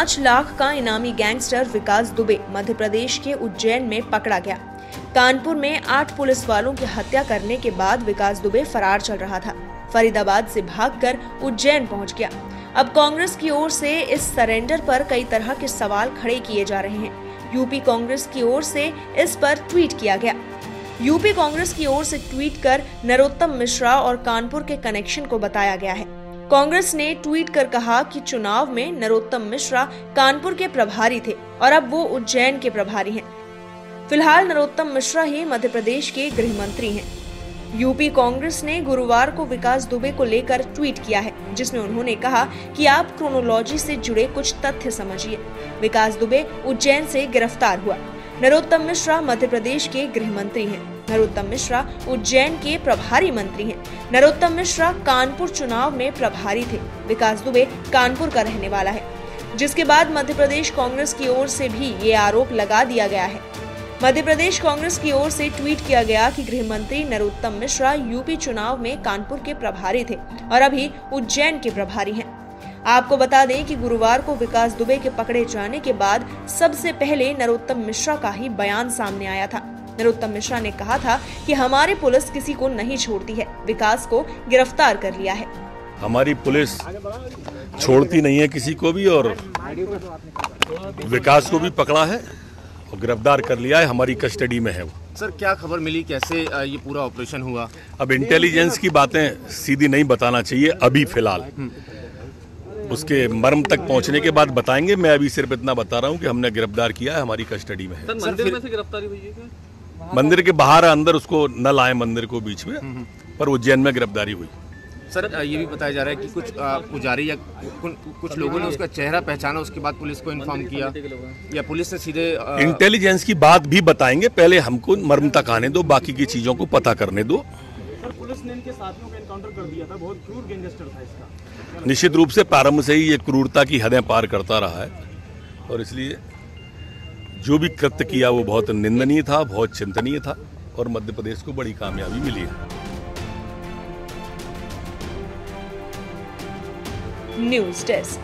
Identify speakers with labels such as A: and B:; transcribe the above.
A: पाँच लाख का इनामी गैंगस्टर विकास दुबे मध्य प्रदेश के उज्जैन में पकड़ा गया। कानपुर में आठ पुलिस वालों की हत्या करने के बाद विकास दुबे फरार चल रहा था। फरीदाबाद से भागकर उज्जैन पहुँच गया। अब कांग्रेस की ओर से इस सरेंडर पर कई तरह के सवाल खड़े किए जा रहे हैं। यूपी कांग्रेस की ओर से इस पर ट्वीट किया गया। यूपी कांग्रेस की ओर से ट्वीट कर नरोत्तम मिश्रा और कानपुर के कनेक्शन को बताया गया है। कांग्रेस ने ट्वीट कर कहा कि चुनाव में नरोत्तम मिश्रा कानपुर के प्रभारी थे और अब वो उज्जैन के प्रभारी हैं। फ़िलहाल नरोत्तम मिश्रा ही मध्य प्रदेश के गृह मंत्री हैं। यूपी कांग्रेस ने गुरुवार को विकास दुबे को लेकर ट्वीट किया है, जिसमें उन्होंने कहा कि आप क्रोनोलॉजी से जुड़े कुछ तथ्य समझिए। विकास दुबे उज्जैन से गिरफ़्तार हुआ। नरोत्तम मिश्रा मध्य प्रदेश के गृह मंत्री हैं। नरोत्तम मिश्रा उज्जैन के प्रभारी मंत्री हैं। नरोत्तम मिश्रा कानपुर चुनाव में प्रभारी थे। विकास दुबे कानपुर का रहने वाला है। जिसके बाद मध्य प्रदेश कांग्रेस की ओर से भी ये आरोप लगा दिया गया है। मध्य प्रदेश कांग्रेस की ओर से ट्वीट किया गया कि गृह मंत्री नरोत्तम मिश्रा यूपी चुनाव में कानपुर के प्रभारी थे और अभी उज्जैन के प्रभारी हैं। आपको बता दें कि गुरुवार को विकास दुबे के पकड़े जाने के बाद सबसे पहले नरोत्तम मिश्रा का ही बयान सामने आया था। नरोत्तम मिश्रा ने कहा था कि हमारी पुलिस किसी को नहीं छोड़ती है विकास को गिरफ़्तार कर लिया है।
B: हमारी पुलिस छोड़ती नहीं है किसी को भी और विकास को भी पकड़ा है और गिरफ़्तार कर लिया है हमारी कस्टडी में है वो।
C: सर क्या खबर मिली? कैसे ये पूरा ऑपरेशन हुआ?
B: अब इंटेलिजेंस की बातें सीधी नहीं बताना चाहिए अभी फ़िलहाल। उसके मर्म तक पहुँचने के बाद बताएँगे। मैं अभी सिर्फ़ इतना बता रहा हूँ कि हमने गिरफ़्तार किया है हमारी कस्टडी में है।
D: सर मंदिर में से गिरफ्तारी हुई है क्या?
B: मंदिर के बाहर अंदर उसको न लाए मंदिर को बीच में पर उज्जैन में गिरफ्तारी हुई।
C: सर ये भी बताया जा रहा है कि कुछ पुजारी या कुछ लोगों ने उसका चेहरा पहचाना उसके बाद पुलिस को इन्फॉर्म किया या पुलिस ने सीधे
B: इंटेलिजेंस की बात भी बताएँगे। पहले हमको मर्म तक आने दो बाकी की चीज़ों को पता करने दो।
E: सर पुलिस ने इनके साथियों को एनकाउंटर कर दिया था। बहुत क्रूर गैंगस्टर था इसका।
B: निश्चित रूप से प्रारंभ से ही ये क्रूरता की हदें पार करता रहा है। और इसलिए जो भी कृत्य किया वो बहुत निंदनीय था बहुत चिंतनीय था और मध्य प्रदेश को बड़ी कामयाबी मिली है।
A: News desk